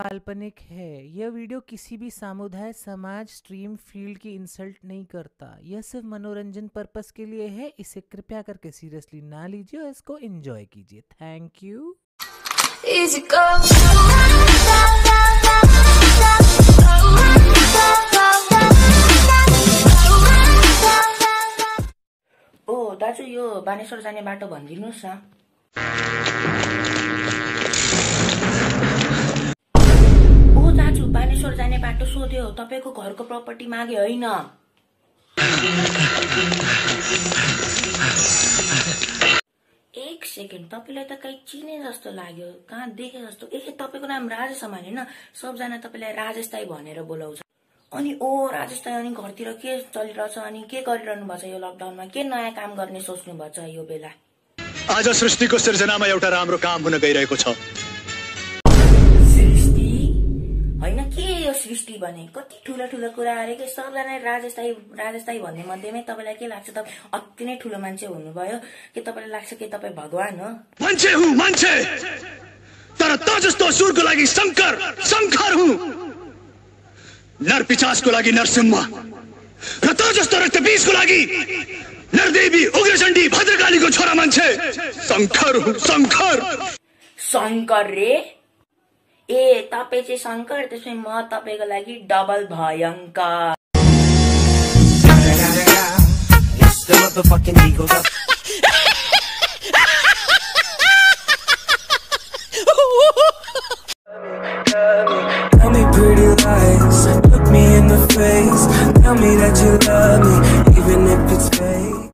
काल्पनिक है। यह वीडियो किसी भी समुदाय समाज, स्ट्रीम फ़ील्ड की इंसल्ट नहीं करता। यह सिर्फ़ मनोरंजन पर्पस के लिए है। इसे कृपया करके सीरियसली ना लीजिए और इसको एंजॉय कीजिए। Thank you. ओ दाजु, यो बानेश्वर जाने बाटो भनिदिनुहोस् न। जाने बाटो सोध्यो तपाईँको घरको प्रपर्टी मागे होइन। एक सेकेन्ड तपाईँलाई त कहीँ चिने जस्तो लाग्यो कहाँ देखे जस्तो। ए तपाईँको नाम राजेश समान होइन? सबजना तपाईँलाई राजेश भनेर बोलाउँछ। अनि ओ राजेश दाई अनि घरतिर के चलिरहेछ अनि के गरिरहनु भएको छ यो लकडाउनमा के नयाँ काम गर्ने सोच्नु भएको छ यो बेला? आज सृष्टिको सिर्जनामा एउटा राम्रो काम हुन गइरहेको छ। सृष्टि भने। कति ठुलो ठुलो कुरा अरे कि सबजना राजेश दाई राजेश दाई भन्ने मध्येमै तपाईँलाई के लाग्छ तपाईँ अति नै ठुलो मान्छे हुनुभयो। के तपाईँलाई लाग्छ कि तपाईँ भगवान हो? मान्छे हुँ मान्छे! तर त जस्तो असुरको लागि शङ्कर शङ्कर हुँ। नर पिचासको लागि नरसिंह र त जस्तो रक्तबीजको लागि नरदेवी उग्रचण्डी भद्रकालीको छोरा मान्छे। शङ्कर हुँ शङ्कर! शङ्कर रे? ए तापेचे शंकर त्यसमै म तपाईँको लागि डबल भयङ्कर Tell me pretty lies, look me in the face Tell me that you love me, even if it's fake